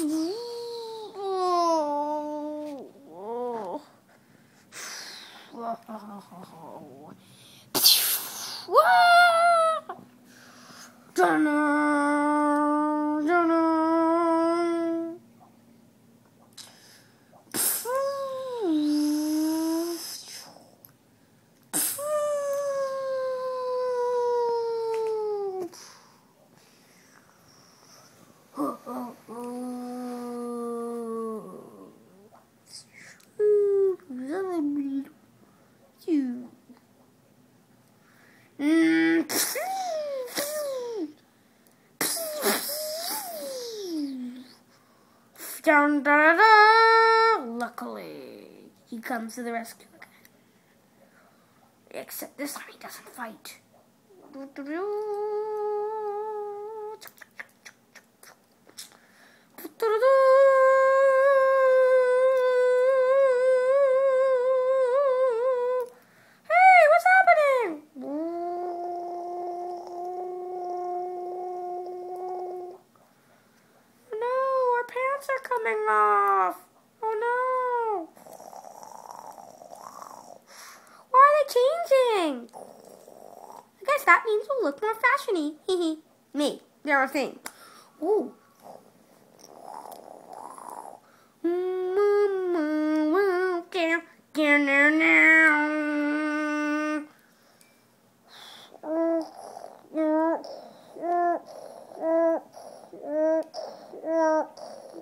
whoa! Dun. Luckily, he comes to the rescue. Except this time he doesn't fight. Hey, what's happening? No, our pants are coming off. Oh no. Why are they changing? I guess that means we'll look more fashiony. Hehe. Me, they're a thing. Ooh. Mm-hmm.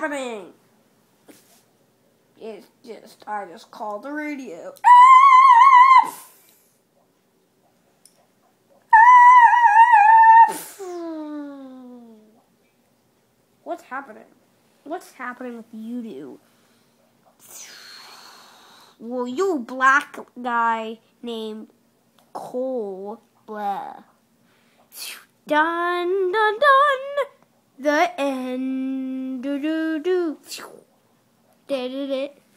happening? It's just, I just called the radio. What's happening? What's happening with you two? Well, you black guy named Cole. Blah. Dun dun dun. The end. Did it.